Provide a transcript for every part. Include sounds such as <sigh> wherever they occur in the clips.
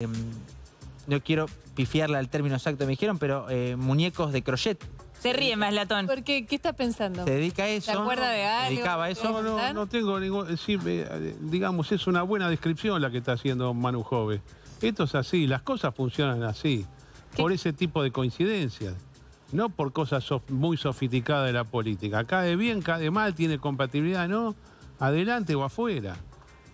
em, no quiero pifiarle al término exacto me dijeron, pero eh, muñecos de crochet. Se ríe más latón. ¿Por qué? ¿Qué está pensando? Se dedica a eso. ¿Se acuerda de algo? Se dedicaba a eso. No, no, no tengo ningún... Sí, eh, digamos, es una buena descripción la que está haciendo Manu Jove. Esto es así, las cosas funcionan así, por ese tipo de coincidencias, no por cosas sof- muy sofisticadas de la política. Cae bien, cae mal, tiene compatibilidad, ¿no? Adelante o afuera.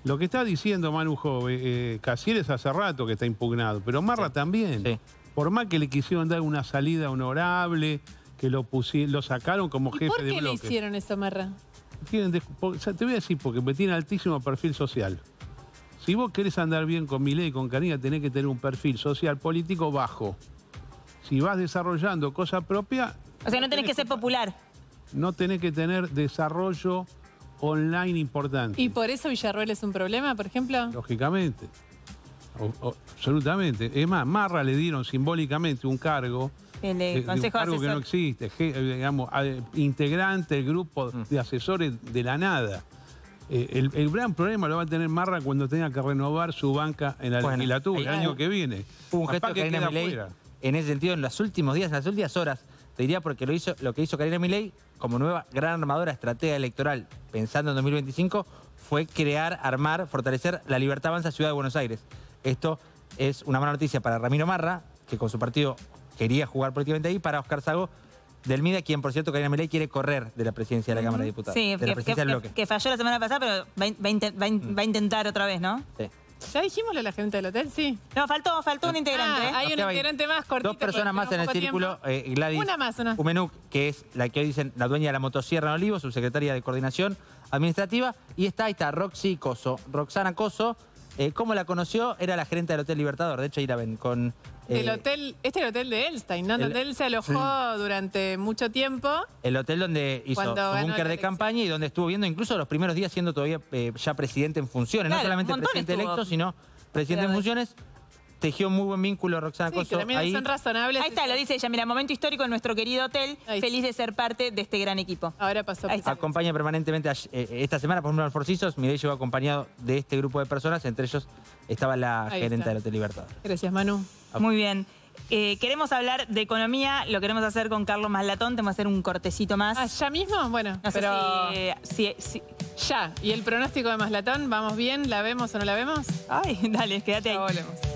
Lo que está diciendo Manu Jove, eh, Casieres hace rato que está impugnado, pero Marra también. Sí. Por más que le quisieron dar una salida honorable, que lo, pusi- lo sacaron como ¿Y jefe por de qué le bloque. hicieron eso, Marra? Tienen des- por- o sea, te voy a decir porque me tiene altísimo perfil social. Si vos querés andar bien con Milei y con Karina, tenés que tener un perfil social político bajo. Si vas desarrollando cosa propia, O sea, no tenés que ser popular. no tenés que tener desarrollo online importante. ¿Y por eso Villarroel es un problema, por ejemplo? Lógicamente. O- o- absolutamente. Es más, Marra le dieron simbólicamente un cargo. El de de- de un cargo que no existe, je- eh, digamos, a- integrante del grupo Mm. de asesores de la nada. Eh, el, el gran problema lo va a tener Marra cuando tenga que renovar su banca en la Bueno, legislatura el año que viene. Hubo un gesto que queda en ese sentido en los últimos días, en las últimas horas. Te diría porque lo, hizo, lo que hizo Karina Milei como nueva gran armadora estratega electoral, pensando en 2025, fue crear, armar, fortalecer la Libertad Avanza Ciudad de Buenos Aires. Esto es una mala noticia para Ramiro Marra, que con su partido quería jugar políticamente ahí, para Oscar Sago del MIDA, quien por cierto Karina Milei quiere correr de la presidencia de la Cámara de Diputados. Sí, de la que, presidencia que- que- falló la semana pasada, pero va, va va va a intentar otra vez, ¿no? Sí. ¿Ya dijimos lo de la gente del hotel? Sí. No, faltó, faltó un integrante. Ah, ¿eh? hay un integrante más cortito. Dos personas más en el círculo, eh, Gladys Una más, una. Humenuk, que es la que hoy dicen la dueña de la motosierra en Olivo, subsecretaria de Coordinación Administrativa, y está, ahí está Roxy Coso, Roxana Coso, eh, ¿cómo la conoció? Era la gerente del Hotel Libertador, de hecho ahí la ven con... eh, El hotel, este es el hotel de Elstein, ¿no? el- Donde él se alojó durante mucho tiempo. el hotel donde hizo su búnker de campaña y donde estuvo viendo incluso los primeros días siendo todavía eh, ya presidente en funciones, no solamente presidente estuvo. electo, sino presidente en funciones. Tejió muy buen vínculo Roxana Sí, Coso también ahí. son razonables. Ahí está, lo dice ella. Mira, momento histórico en nuestro querido hotel. Ahí. Feliz de ser parte de este gran equipo. Ahora pasó. Ahí está. acompaña permanentemente a- eh, esta semana, por ejemplo, al Forcisos. Mirei llegó acompañado de este grupo de personas, entre ellos estaba la Ahí gerente está. del Hotel Libertador. Gracias, Manu. Muy bien. Eh, queremos hablar de economía, lo queremos hacer con Carlos Maslatón, tenemos que hacer un cortecito más. Ah, ¿ya mismo? Bueno, no sé si- ya. ¿Y el pronóstico de Maslatón? ¿Vamos bien? ¿La vemos o no la vemos? Ay, <laughs> dale, quédate Ya ahí. volvemos.